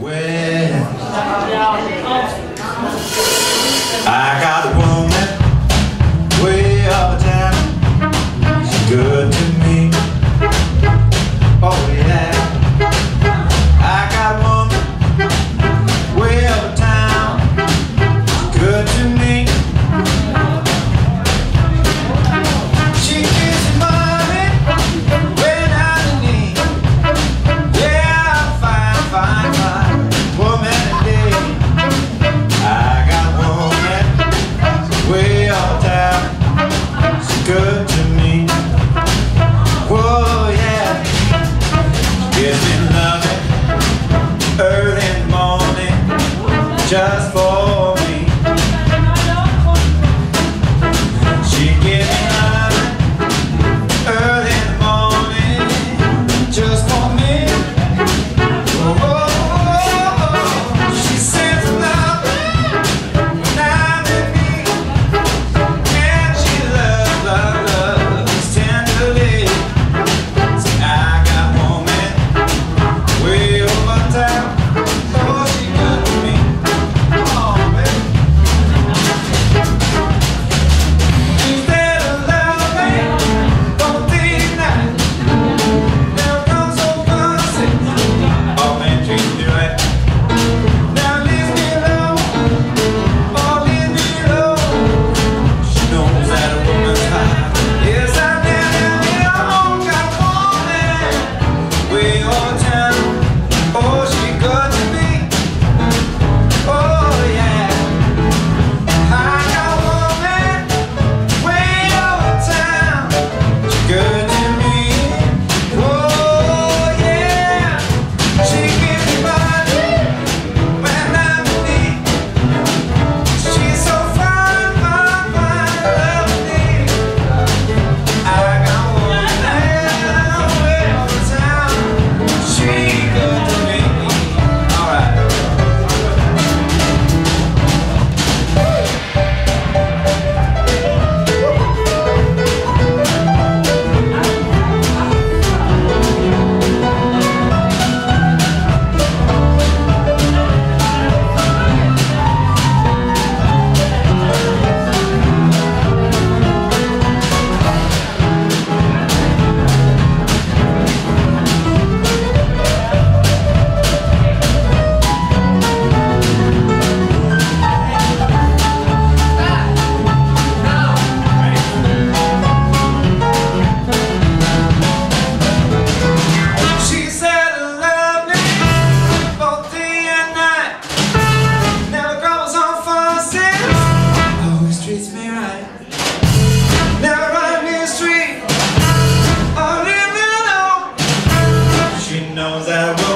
Well, way over town. She's good knows that